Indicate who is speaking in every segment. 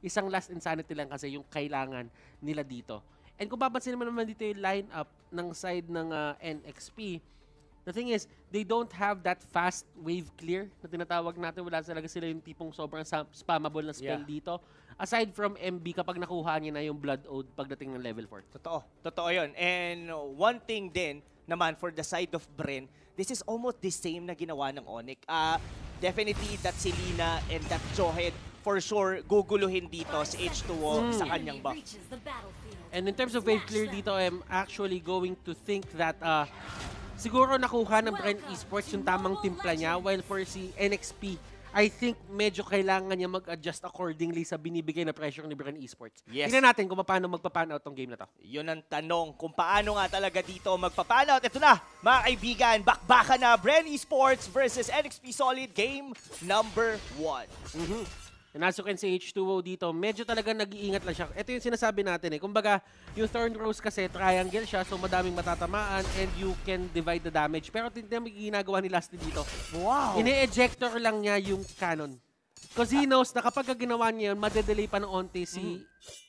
Speaker 1: isang last insanity lang kasi yung kailangan nila dito. And kung papansin naman naman dito yung lineup ng side ng ah, NXP, the thing is, they don't have that fast wave clear na tinatawag natin. Wala talaga sila yung tipong sobrang spammable na spell
Speaker 2: Yeah.
Speaker 1: dito. Aside from MB, kapag nakuha niya na yung Blood Ode pagdating ng level 4.
Speaker 2: Totoo. Totoo yun. And uh, one thing din naman for the side of Bren, this is almost the same na ginawa ng Onyx. Ah, definitely that Selena and that Johed for sure guguluhin dito sa H2O sa kanyang buff.
Speaker 1: And in terms of wave clear dito, I'm actually going to think that uh, siguro nakuha ng Bren Esports yung tamang timpla niya while for si NXP, I think medyo kailangan niya mag-adjust accordingly sa binibigay na pressure ni Bren Esports.
Speaker 2: Yes.
Speaker 1: Tingnan natin kung paano magpa-pan out tong game na to.
Speaker 2: Yun ang tanong kung paano nga talaga dito magpapanout. Ito na, mga kaibigan, bakbaka na Bren Esports versus NXP Solid game number 1.
Speaker 1: And as you can see, H2O dito, medyo talaga nag-iingat lang siya. Ito yung sinasabi natin eh. Kumbaga, yung Thorn Rose kasi, triangle siya, so madaming matatamaan and you can divide the damage. Pero tingnan mo ginagawa ni Lasty dito.
Speaker 2: Wow!
Speaker 1: Ine-ejector lang niya yung cannon. Because he knows na kapag ginawa niya yun, madedelay pa ng onti si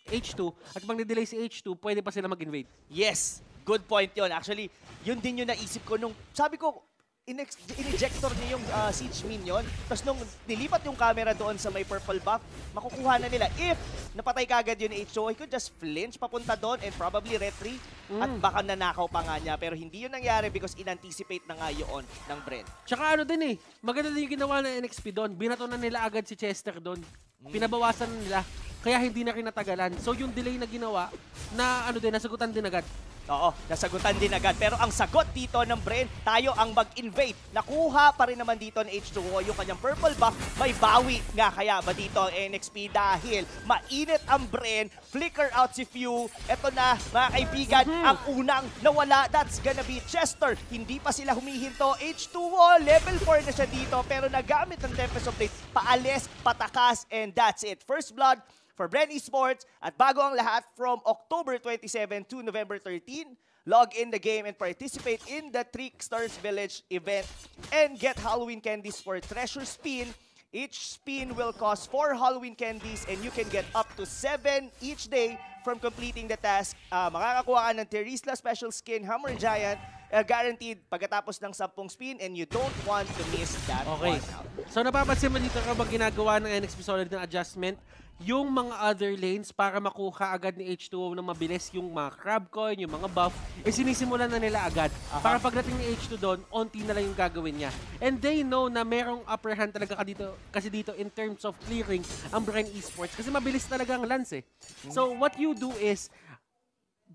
Speaker 1: H2. At pag na-delay si H2, pwede pa sila mag-invade.
Speaker 2: Yes, good point yon. Actually, yun din yung naisip ko nung, sabi ko, in-ejector niya yung uh, siege minion. Tapos nung nilipat yung camera doon sa may purple buff, makukuha na nila. If napatay kagad yun ni H2, he could just flinch papunta doon and probably retry. At
Speaker 1: Mm.
Speaker 2: baka nanakaw pa nga niya. Pero hindi yun nangyari because in-anticipate na nga yun ng Bren.
Speaker 1: Tsaka ano din eh, maganda din yung ginawa ng NXP doon. Binato na nila agad si Chester doon. Pinabawasan na nila. Kaya hindi na kinatagalan. So yung delay na ginawa, na ano din, nasagutan din agad.
Speaker 2: Oo, nasagutan din agad. Pero ang sagot dito ng Bren, tayo ang mag-invade. Nakuha pa rin naman dito ng H2O yung kanyang purple buff. May bawi nga kaya ba dito ang NXP dahil mainit ang Bren. Flicker out si Few. Ito na, mga kaibigan, ang unang nawala. That's gonna be Chester. Hindi pa sila humihinto. H2O, level 4 na siya dito. Pero nagamit ng Tempest of Blade. Paalis, patakas, and that's it. First blood for Bren Esports. At bago ang lahat, from October 27 to November 13, log in the game and participate in the Trickstars Village event and get Halloween candies for Treasure Spin. Each spin will cost 4 Halloween candies and you can get up to 7 each day from completing the task. Ah, makakakuha ka ng Terisla Special Skin Hammer Giant uh, guaranteed pagkatapos ng 10 spin and you don't want to miss that
Speaker 1: Okay.
Speaker 2: one out.
Speaker 1: So napapansin mo dito kapag ginagawa ng NXP Solid ng adjustment, yung mga other lanes para makuha agad ni H2O na mabilis yung mga crab coin, yung mga buff, eh sinisimulan na nila agad. Para pagdating ni H2 doon, onti na lang yung gagawin niya. And they know na merong upper hand talaga ka dito, kasi dito in terms of clearing ang Brain Esports kasi mabilis talaga ang lance eh. So what you do is,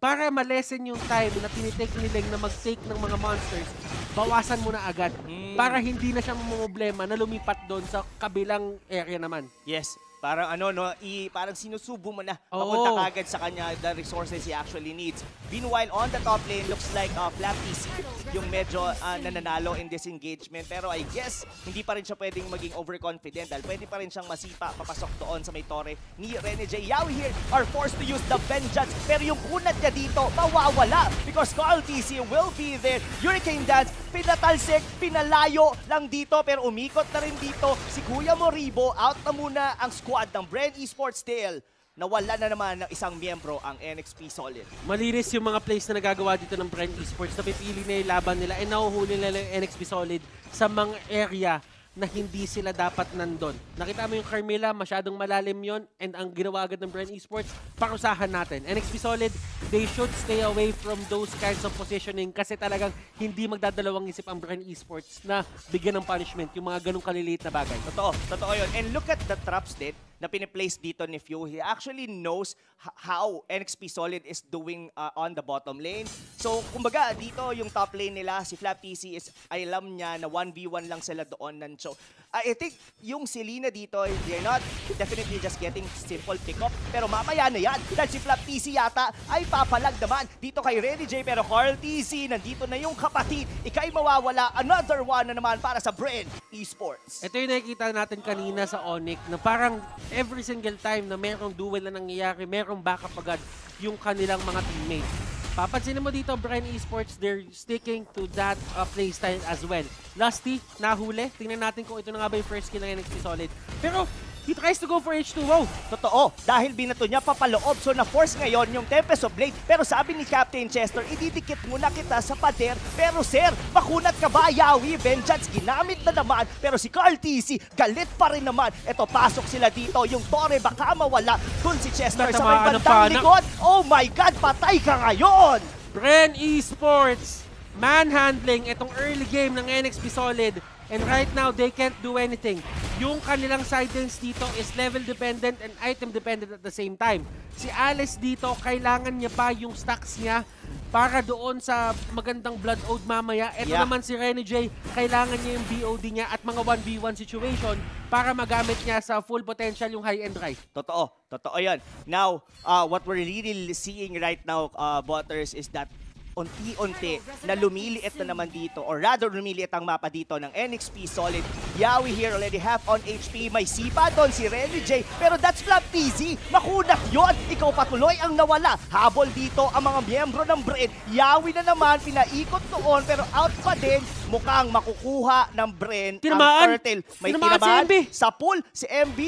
Speaker 1: para malesen yung time na tinitake nila na mag-take ng mga monsters, bawasan mo na agad. Para hindi na siya problema na lumipat doon sa kabilang area naman.
Speaker 2: Yes. Parang ano no, i, parang sinusubo mo na
Speaker 1: Oo.
Speaker 2: papunta kagad sa kanya the resources he actually needs. Meanwhile, on the top lane, looks like uh, Flat PC yung medyo uh, nananalo in this engagement. Pero I guess, hindi pa rin siya pwedeng maging overconfident dahil pwede pa rin siyang masipa papasok doon sa may tore ni Rene J. Yawi here are forced to use the vengeance. Pero yung kunat niya dito, mawawala because Carl TC will be there. Hurricane Dance, pinatalsik, pinalayo lang dito pero umikot na rin dito si Kuya Moribo. Out na muna ang squad ng Brand Esports Tail. Nawala na naman ng isang miyembro ang NXP Solid.
Speaker 1: Malinis yung mga plays na nagagawa dito ng Brand Esports. Napipili na yung laban nila and nahuhuli nila yung NXP Solid sa mga area na hindi sila dapat nandun. Nakita mo yung Carmilla, masyadong malalim yon and ang ginawa agad ng Brand Esports, parusahan natin. NXP Solid, they should stay away from those kinds of positioning kasi talagang hindi magdadalawang isip ang Brand Esports na bigyan ng punishment yung mga ganong kaliliit na bagay.
Speaker 2: Totoo, totoo yun. And look at the traps din na piniplace dito ni Few. He actually knows how NXP Solid is doing uh, on the bottom lane. So, kumbaga, dito yung top lane nila, si Flap TC is, ay alam niya na 1v1 lang sila doon. Nan. So, I think yung Selena dito, they're not definitely just getting simple pick-up. Pero mamaya na yan. Dahil si Flap TC yata ay papalag naman dito kay Ready J. Pero Carl TC, nandito na yung kapatid. Ika'y mawawala. Another one na naman para sa Brain Esports.
Speaker 1: Ito yung nakikita natin kanina sa Onyx na parang every single time na merong duel na nangyayari, merong backup agad yung kanilang mga teammates. Papansin mo dito, Brian Esports, they're sticking to that uh, playstyle as well. Lusty, nahuli. Tingnan natin kung ito na nga ba yung first kill ng NXT Solid. Pero he tries to go for H2O.
Speaker 2: Totoo, dahil binato niya papaloob. So na-force ngayon yung Tempest of Blade. Pero sabi ni Captain Chester, ididikit muna kita sa pader. Pero sir, makunat ka ba, Yawi? Vengeance, ginamit na naman. Pero si Carl TC, galit pa rin naman. Eto, pasok sila dito. Yung Torre baka mawala. Dun si Chester sa may
Speaker 1: Natamaan ng
Speaker 2: bandang likod. Oh my God, patay ka ngayon!
Speaker 1: Bren Esports, manhandling itong early game ng NXP Solid. And right now, they can't do anything. Yung kanilang sidelines dito is level dependent and item dependent at the same time. Si Alice dito, kailangan niya pa yung stacks niya para doon sa magandang Blood Ode mamaya. Ito
Speaker 2: Yeah.
Speaker 1: naman si Renny J, kailangan niya yung BOD niya at mga 1v1 situation para magamit niya sa full potential yung high-end right.
Speaker 2: Totoo. Totoo yan. Now, uh, what we're really seeing right now, uh, Butters, is that unti-unti na lumiliit na naman dito or rather lumiliit ang mapa dito ng NXP Solid. Yawi here already half on HP. May sipa doon si Renny J. Pero that's not easy. Makunat yon. Ikaw patuloy ang nawala. Habol dito ang mga miyembro ng Brain. Yawi na naman, pinaikot doon pero out pa din. Mukhang makukuha ng Brain
Speaker 1: Tinamaan.
Speaker 2: ang Turtle. May
Speaker 1: Tinamaan si
Speaker 2: tinamaan
Speaker 1: MB.
Speaker 2: sa pool si MB.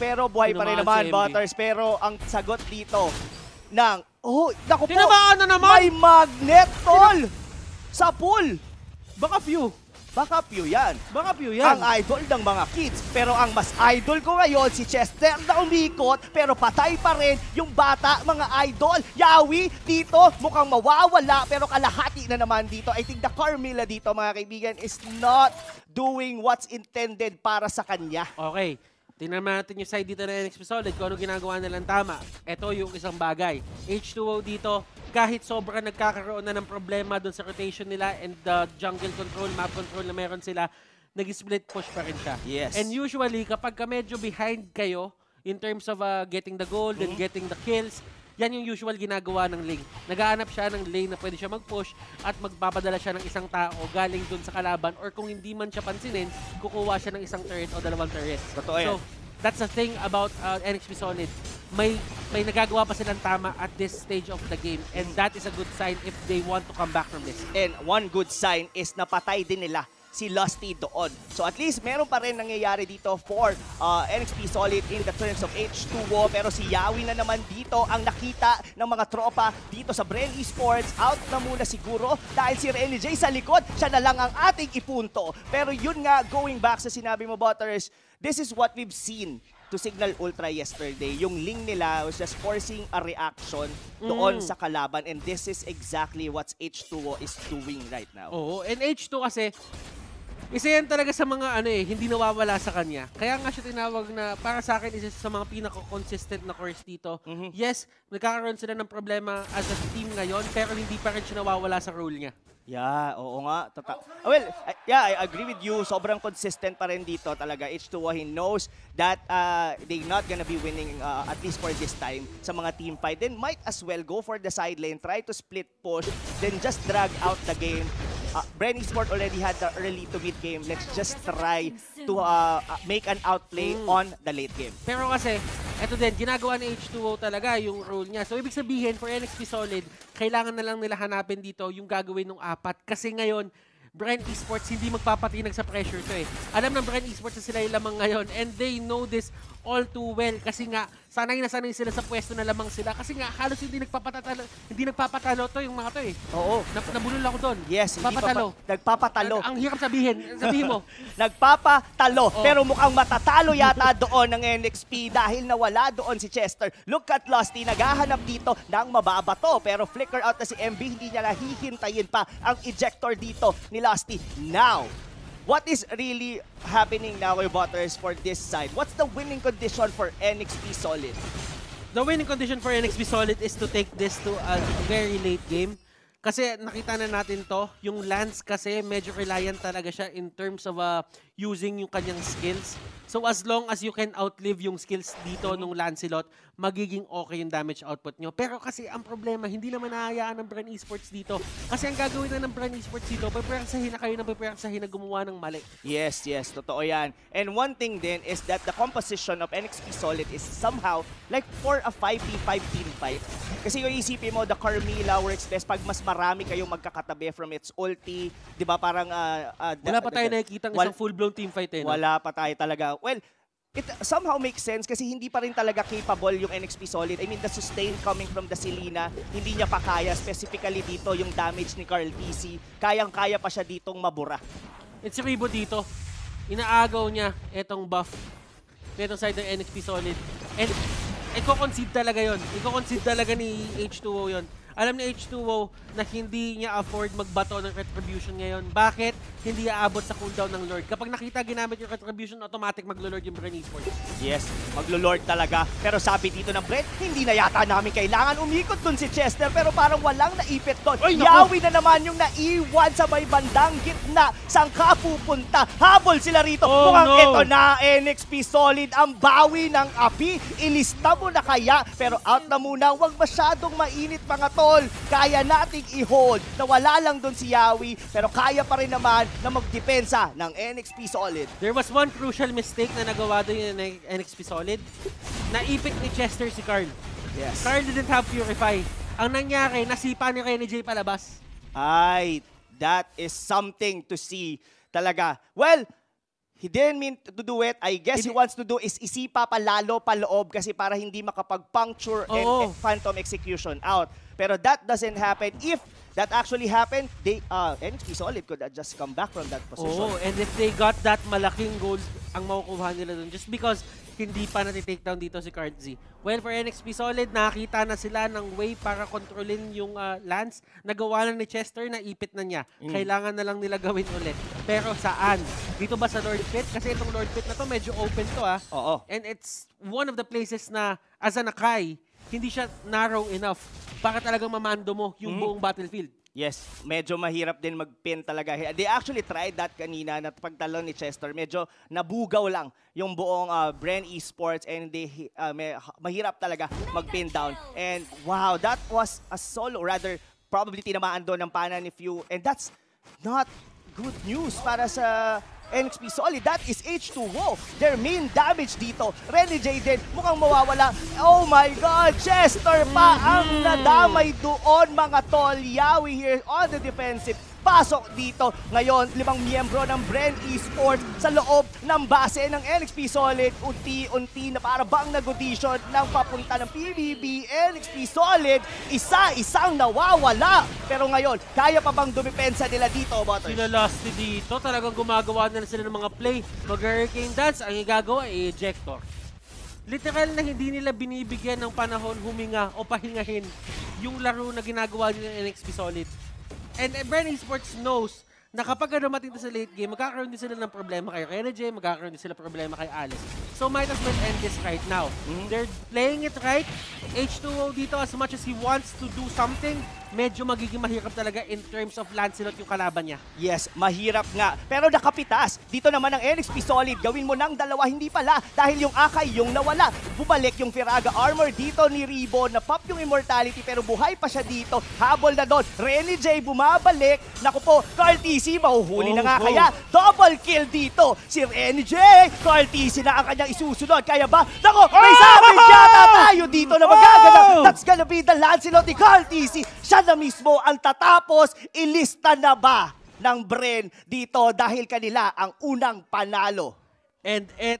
Speaker 2: Pero buhay pa rin
Speaker 1: Tinamaan
Speaker 2: naman,
Speaker 1: si.
Speaker 2: Butters. Pero ang sagot dito ng, oh, naku po,
Speaker 1: Tinamaan na naman!
Speaker 2: may magnet, tol! Sa pool!
Speaker 1: Baka few.
Speaker 2: Baka pew yan.
Speaker 1: Baka few yan.
Speaker 2: Ang idol ng mga kids. Pero ang mas idol ko ngayon, si Chester na umikot, pero patay pa rin yung bata, mga idol. Yawi, dito, mukhang mawawala, pero kalahati na naman dito. I think the Carmilla dito, mga kaibigan, is not doing what's intended para sa kanya.
Speaker 1: Okay. Tingnan natin yung side dito ng NXP Solid kung ano ginagawa nilang tama. Ito yung isang bagay. H2O dito, kahit sobrang nagkakaroon na ng problema doon sa rotation nila and the jungle control, map control na meron sila, nag-split push pa rin siya.
Speaker 2: Yes.
Speaker 1: And usually, kapag ka medyo behind kayo in terms of uh, getting the gold and getting the kills, yan yung usual ginagawa ng Ling. Nagaanap siya ng lane na pwede siya mag-push at magpapadala siya ng isang tao galing dun sa kalaban or kung hindi man siya pansinin, kukuha siya ng isang turret o dalawang turret.
Speaker 2: Totoo yan.
Speaker 1: So, that's the thing about uh, NXP Solid. May may nagagawa pa silang tama at this stage of the game and that is a good sign if they want to come back from this.
Speaker 2: And one good sign is napatay din nila si Lusty doon. So at least meron pa rin nangyayari dito for uh, NXP Solid in the terms of H2O. Pero si Yawi na naman dito ang nakita ng mga tropa dito sa Bren Esports. Out na muna siguro dahil si Renny J sa likod, siya na lang ang ating ipunto. Pero yun nga, going back sa sinabi mo, Butters, this is what we've seen to Signal Ultra yesterday. Yung link nila was just forcing a reaction doon
Speaker 1: Mm.
Speaker 2: sa kalaban and this is exactly what H2O is doing right now.
Speaker 1: Oo, and H2 kasi isa yan talaga sa mga ano eh, hindi nawawala sa kanya. Kaya nga siya tinawag na, para sa akin, isa sa mga pinaka-consistent na course dito.
Speaker 2: Mhm.
Speaker 1: Yes, nagkakaroon sila ng problema as a team ngayon, pero hindi pa rin siya nawawala sa role niya.
Speaker 2: Yeah, oo nga. Tata- well, I- yeah, I agree with you. Sobrang consistent pa rin dito talaga. H2O, he knows that uh, they're not gonna be winning uh, at least for this time sa mga team fight. Then might as well go for the side lane, try to split push, then just drag out the game. Uh, Bren Esport already had the early to mid game. Let's just try to uh, uh, make an outplay
Speaker 1: Mm.
Speaker 2: on the late game.
Speaker 1: Pero kasi, eto din, ginagawa ni H2O talaga yung role niya. So, ibig sabihin, for NXP Solid, kailangan na lang nila hanapin dito yung gagawin ng apat. Kasi ngayon, Brand Esports hindi magpapatinag sa pressure to eh. Alam ng Brand Esports na sila yung lamang ngayon and they know this all too well kasi nga sanay na sanay sila sa pwesto na lamang sila kasi nga halos hindi nagpapatalo hindi nagpapatalo to yung mga to eh.
Speaker 2: Oo.
Speaker 1: Na, nabulol ako doon.
Speaker 2: Yes,
Speaker 1: Papatalo.
Speaker 2: pa- nagpapatalo.
Speaker 1: Ang, ang hirap sabihin. Sabihin mo.
Speaker 2: Nagpapatalo.
Speaker 1: Oh.
Speaker 2: Pero mukhang matatalo yata doon ng NXP dahil nawala doon si Chester. Look at Lusty, naghahanap dito ng mababato. Pero flicker out na si MB, hindi niya nahihintayin pa ang ejector dito ni Lusty. Now, what is really happening now with Butters for this side? What's the winning condition for NXP Solid?
Speaker 1: The winning condition for NXP Solid is to take this to a very late game. Kasi nakita na natin to, yung Lance kasi medyo reliant talaga siya in terms of uh, using yung kanyang skills. So as long as you can outlive yung skills dito nung Lancelot, magiging okay yung damage output nyo. Pero kasi ang problema, hindi naman nahayaan ng Brand Esports dito. Kasi ang gagawin na ng Brand Esports dito, papersahin na kayo ng papersahin na gumawa ng mali.
Speaker 2: Yes, yes, totoo yan. And one thing din is that the composition of NXP Solid is somehow like for a 5v5 team fight. Kasi yung isipin mo, the Carmilla works best pag mas marami kayong magkakatabi from its ulti. Di ba parang... ah, ah,
Speaker 1: Wala pa tayo nakikita ng isang full-blown team fight eh. no?
Speaker 2: Wala pa tayo talaga. Well, it somehow makes sense kasi hindi pa rin talaga capable yung NXP Solid. I mean, the sustain coming from the Selena, hindi niya pa kaya. Specifically dito, yung damage ni Carl TC, kayang-kaya pa siya ditong mabura.
Speaker 1: At si Ribo dito, inaagaw niya etong buff netong side ng NXP Solid. And i-concede talaga yon. I-concede talaga ni H2O yon. Alam ni H2O na hindi niya afford magbato ng retribution ngayon. Bakit? Hindi aabot sa cooldown ng Lord. Kapag nakita ginamit yung retribution, automatic maglo-Lord yung Bren Esports.
Speaker 2: Yes, maglo-lord talaga. Pero sabi dito ng Brent, hindi na yata namin kailangan umikot dun si Chester pero parang walang naipit doon.
Speaker 1: Ay!
Speaker 2: Yawi na naman yung naiwan sa may bandang gitna. Saan ka pupunta? Habol sila rito.
Speaker 1: Oh,
Speaker 2: Mukhang
Speaker 1: no.
Speaker 2: ito na, NXP Solid, ang bawi ng api. Ilista mo na kaya. Pero out na muna, huwag masyadong mainit mga tol. Kaya nating i-hold na wala lang doon si Yawi. Pero kaya pa rin naman na magdepensa ng NXP Solid.
Speaker 1: There was one crucial mistake na nagawa doon yung NXP Solid. Naipit ni Chester si Carl.
Speaker 2: Yes.
Speaker 1: Carl didn't have Purify. Ang nangyari, nasipa ni Renny J palabas.
Speaker 2: Ay, that is something to see talaga. Well, he didn't mean to do it. I guess he
Speaker 1: Hindi-
Speaker 2: wants to do is isipa pa lalo pa loob kasi para hindi makapag-puncture and,
Speaker 1: Oo.
Speaker 2: and phantom execution out. Pero that doesn't happen. If that actually happened, they, uh, NXT Solid could just come back from that position.
Speaker 1: Oo, and if they got that malaking gold ang makukuha nila dun just because hindi pa nati-take down dito si Card Z. Well, for NXP Solid, nakita na sila ng way para kontrolin yung ah, Lance. Nagawa lang ni Chester, naipit na niya. Kailangan na lang nila gawin ulit. Pero saan? Dito ba sa Lord Pit? Kasi itong Lord Pit na to medyo open to ah.
Speaker 2: Oo.
Speaker 1: And it's one of the places na as a Nakai, hindi siya narrow enough para talagang mamando mo yung buong battlefield.
Speaker 2: Yes, medyo mahirap din mag-pin talaga. They actually tried that kanina na pagtalon ni Chester. Medyo nabugaw lang yung buong uh, Bren Esports and they, uh, may- mahirap talaga mag-pin down. And wow, that was a solo. Rather, probably tinamaan doon ng pana ni Few. And that's not good news para sa NXP Solid. That is H2O. Their main damage dito. Renny J din, mukhang mawawala. Oh my God! Chester pa ang nadamay doon mga tol. Yawi here on the defensive. Pasok dito. Ngayon, limang miyembro ng Bren Esports sa loob ng base ng NXP Solid. Unti-unti na para bang nag-audition ng papunta ng PBB. NXP Solid, isa-isang nawawala. Pero ngayon, kaya pa bang dumipensa nila dito, Butters?
Speaker 1: Sila Lusty dito, talagang gumagawa na sila ng mga play. Mag-hurricane dance, ang igagawa ay ejector. Literal na hindi nila binibigyan ng panahon huminga o pahingahin yung laro na ginagawa nila ng NXP Solid. And uh, Bren Esports knows na kapag dumating to sa late game, magkakaroon din sila ng problema kay Rene J, magkakaroon din sila problema kay Alice. So might as well end this right now. They're playing it right. H2O dito, as much as he wants to do something, medyo magiging mahirap talaga in terms of Lancelot yung kalaban niya.
Speaker 2: Yes, mahirap nga. Pero nakapitas. Dito naman ang NXP Solid. Gawin mo ng dalawa, hindi pala. Dahil yung Akay yung nawala. Bumalik yung Firaga Armor dito ni Ribo. Na pop yung Immortality pero buhay pa siya dito. Habol na doon. Renny J bumabalik. Naku po, Carl TC mahuhuli na nga
Speaker 1: Oh, oh.
Speaker 2: kaya. Double kill dito. Si Renny J. Carl TC na ang kanyang isusunod. Kaya ba? Naku, may
Speaker 1: Oh!
Speaker 2: savage yata tayo dito na magaganap.
Speaker 1: Oh!
Speaker 2: That's gonna be the Lancelot ni Carl TC. Siya na mismo ang tatapos. Ilista na ba ng Bren dito dahil kanila ang unang panalo?
Speaker 1: And it